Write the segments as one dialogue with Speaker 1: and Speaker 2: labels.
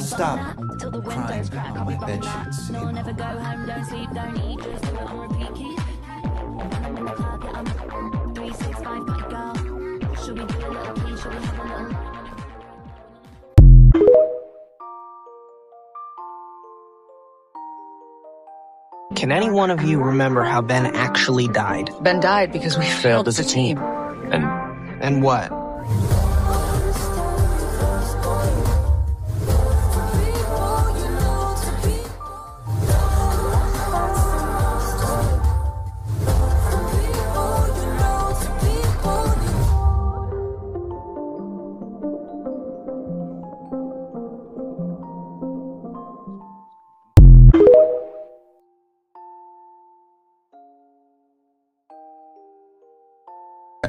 Speaker 1: Stop
Speaker 2: bumping that? Till the
Speaker 1: crying
Speaker 2: windows crack.
Speaker 1: on
Speaker 2: I'll be
Speaker 1: my
Speaker 2: bumping
Speaker 1: bed
Speaker 2: that.
Speaker 1: sheets,
Speaker 2: No one
Speaker 1: know.
Speaker 2: ever go home, don't sleep, don't eat. Just do it on repeat. Keep. When I'm in the club, yeah, I'm 365 party girl. Should we do a little key? Should we have a little?
Speaker 3: Can any one of you remember how Ben actually died?
Speaker 4: Ben died because we failed as a team.
Speaker 3: And and what?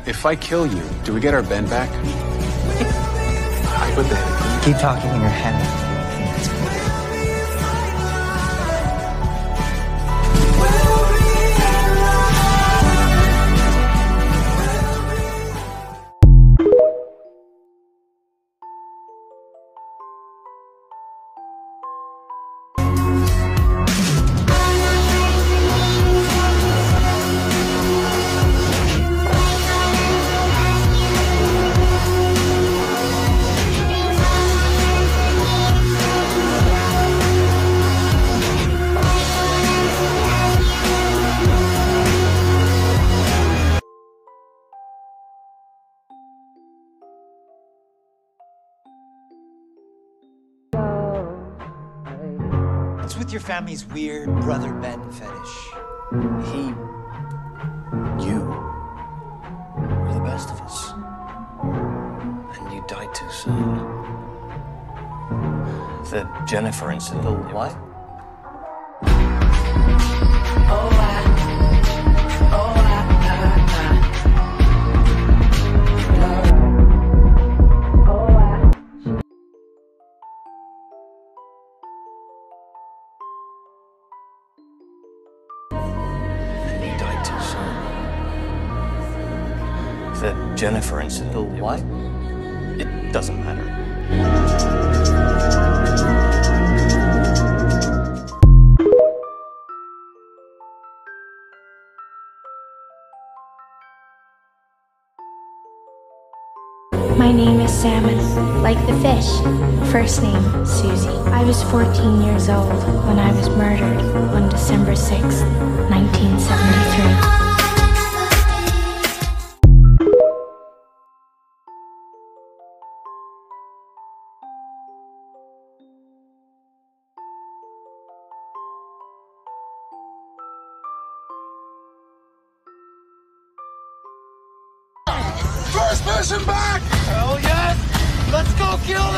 Speaker 5: If I kill you, do we get our Ben back?
Speaker 1: Keep talking in your head. Your family's weird brother Ben fetish?
Speaker 6: He. You. Were the best of us. And you died too soon. The Jennifer incident. The what? And oh, The Jennifer incident. The oh, what? It doesn't matter.
Speaker 7: My name is Salmon, like the fish. First name, Susie. I was 14 years old when I was murdered on December 6, 1973.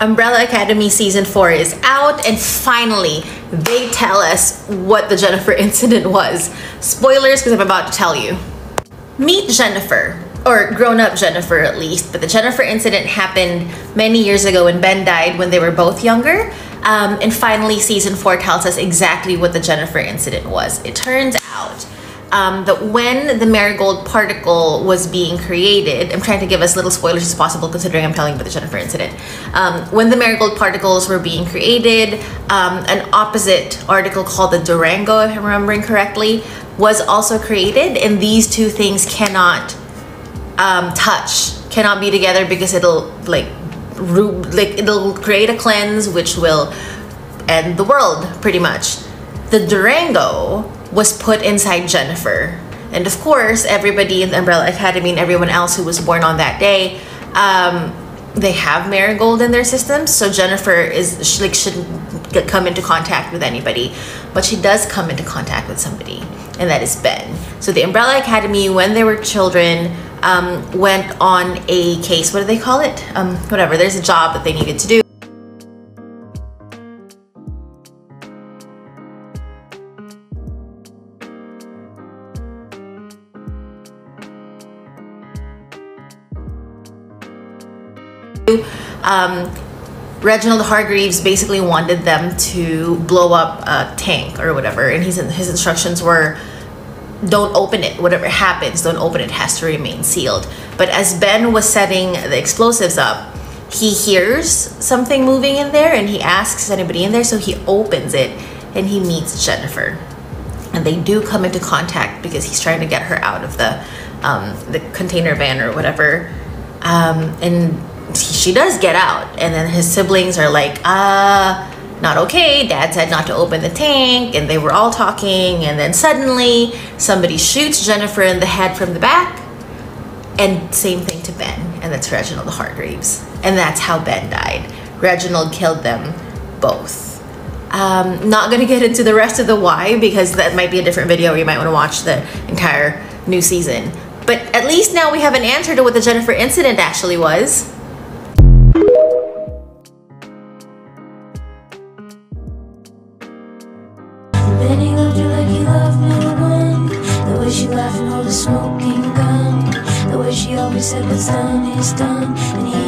Speaker 8: Umbrella Academy season 4 is out and finally they tell us what the Jennifer incident was. Spoilers because I'm about to tell you. Meet Jennifer, or grown up Jennifer at least, but the Jennifer incident happened many years ago when Ben died when they were both younger. Um, and finally, season 4 tells us exactly what the Jennifer incident was. It turns um, that when the marigold particle was being created, I'm trying to give as little spoilers as possible considering I'm telling about the Jennifer incident. Um, when the marigold particles were being created, um, an opposite article called the Durango, if I'm remembering correctly, was also created, and these two things cannot um, touch, cannot be together because it'll like, like it'll create a cleanse which will end the world pretty much. The Durango was put inside Jennifer. And of course, everybody in the Umbrella Academy and everyone else who was born on that day um, they have Marigold in their system, so Jennifer is she, like shouldn't come into contact with anybody, but she does come into contact with somebody, and that is Ben. So the Umbrella Academy, when they were children, um, went on a case. What do they call it? Um, whatever. There's a job that they needed to do. Um, Reginald Hargreaves basically wanted them to blow up a tank or whatever, and his his instructions were, "Don't open it. Whatever happens, don't open it. it has to remain sealed." But as Ben was setting the explosives up, he hears something moving in there, and he asks, "Is anybody in there?" So he opens it, and he meets Jennifer, and they do come into contact because he's trying to get her out of the um, the container van or whatever, um, and she does get out and then his siblings are like uh not okay. Dad said not to open the tank and they were all talking and then suddenly somebody shoots jennifer in the head from the back and same thing to ben and that's reginald hargreaves and that's how ben died. Reginald killed them both. Um, not going to get into the rest of the why because that might be a different video. You might want to watch the entire new season. But at least now we have an answer to what the jennifer incident actually was
Speaker 2: a smoking gun. The way she always said what's done is done. And he's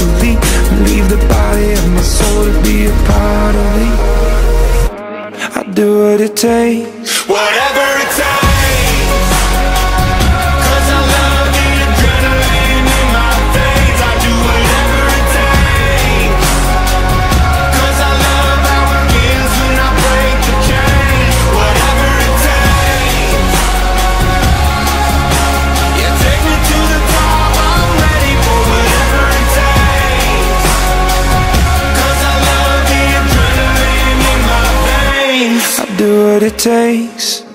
Speaker 9: happily. Leave the body of my soul to be a part of me. I do what it takes.
Speaker 10: Whatever
Speaker 9: what it takes.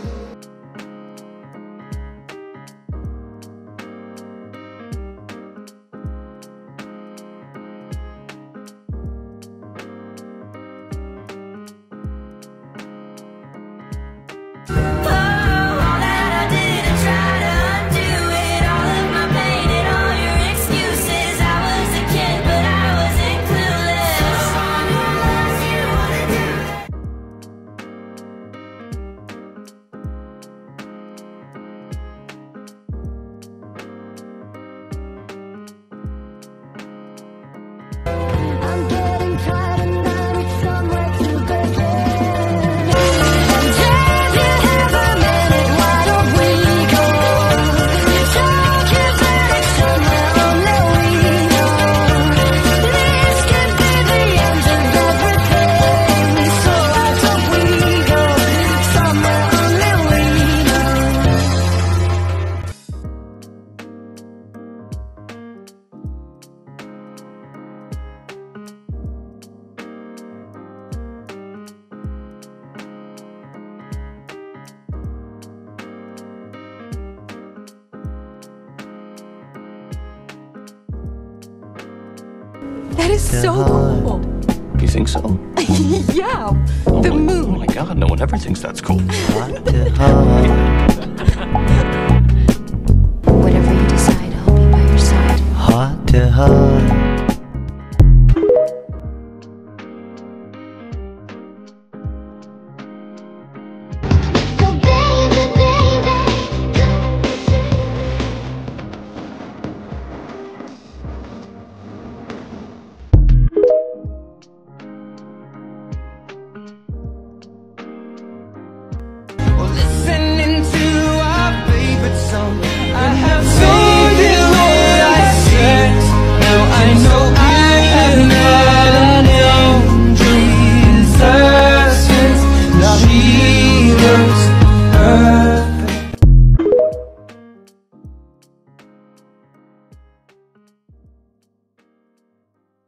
Speaker 11: That is so cool.
Speaker 6: You think so?
Speaker 11: yeah.
Speaker 6: Oh
Speaker 11: The
Speaker 6: my, oh
Speaker 11: moon.
Speaker 6: Oh my god, no one ever thinks that's cool. Hot-ta-huh.
Speaker 2: Whatever you decide, I'll be by your side.
Speaker 12: Heart to heart.